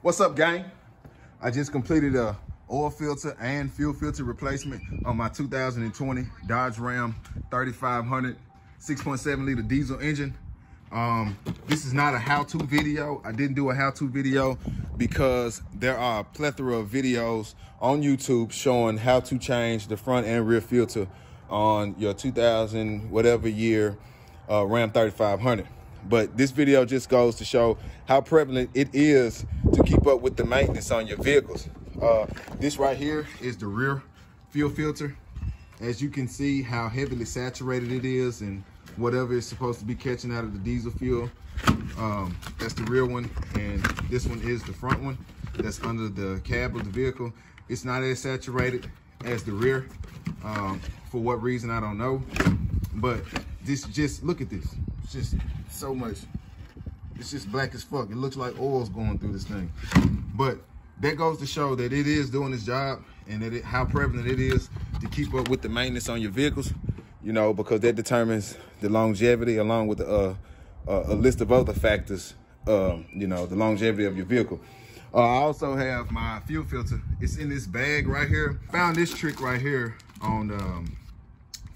What's up, gang? I just completed a oil filter and fuel filter replacement on my 2020 Dodge Ram 3500 6.7 liter diesel engine. Um, this is not a how-to video. I didn't do a how-to video because there are a plethora of videos on YouTube showing how to change the front and rear filter on your 2000 whatever year uh, Ram 3500. But this video just goes to show how prevalent it is to keep up with the maintenance on your vehicles. Uh, this right here is the rear fuel filter. As you can see how heavily saturated it is and whatever is supposed to be catching out of the diesel fuel. Um, that's the rear one. And this one is the front one that's under the cab of the vehicle. It's not as saturated as the rear. Um, for what reason, I don't know. But this just, look at this. It's just so much. It's just black as fuck. It looks like oil's going through this thing. But that goes to show that it is doing its job and that it, how prevalent it is to keep up with the maintenance on your vehicles, you know, because that determines the longevity along with the, uh, a list of other factors, um, you know, the longevity of your vehicle. Uh, I also have my fuel filter. It's in this bag right here. Found this trick right here on um,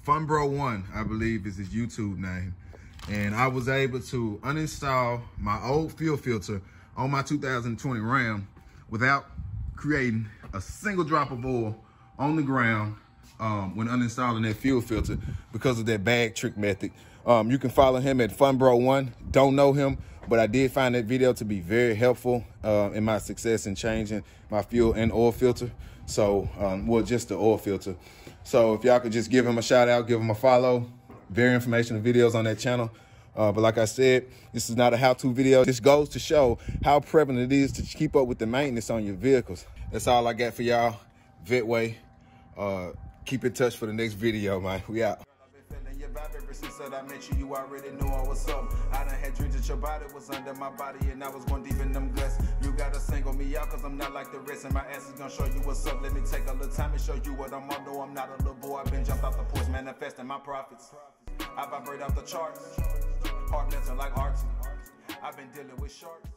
Funbro1, I believe is his YouTube name. And I was able to uninstall my old fuel filter on my 2020 Ram without creating a single drop of oil on the ground um, when uninstalling that fuel filter because of that bag trick method. Um, you can follow him at Funbro1. Don't know him, but I did find that video to be very helpful uh, in my success in changing my fuel and oil filter. So, um, well, just the oil filter. So if y'all could just give him a shout out, give him a follow. Very informational videos on that channel. Uh, but like I said, this is not a how-to video. This goes to show how prevalent it is to keep up with the maintenance on your vehicles. That's all I got for y'all. Vetway. Uh, keep in touch for the next video, man. We out vibe ever since that I met you. You already knew I was up. I done had dreams that your body was under my body and I was going deep in them guts. Single me out cause I'm not like the rest and my ass is gonna show you what's up. Let me take a little time and show you what I'm on. No, I'm not a little boy, I've been jumped off the porch manifesting my profits. I vibrate off the charts. Heart melting like arts. I've been dealing with sharks.